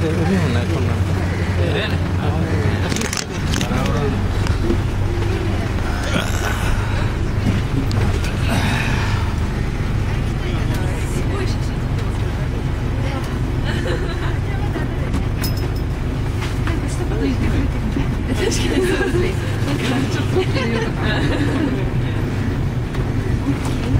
で売いこんなの。えーうすね。ん。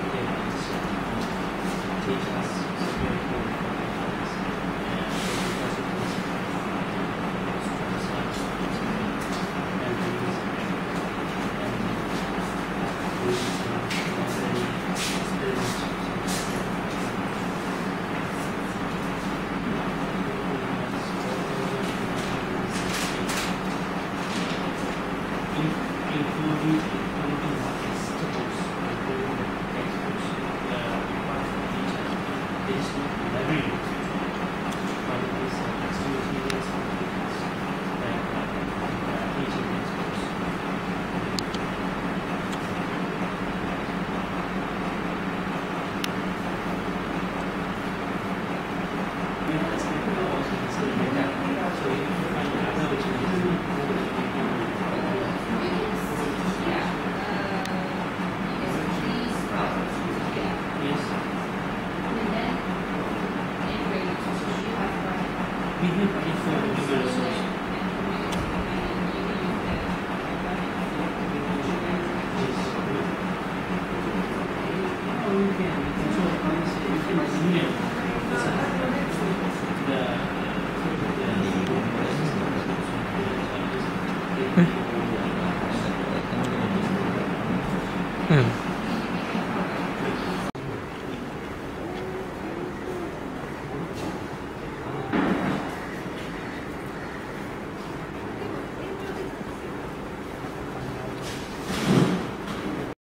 Thank you. We have a.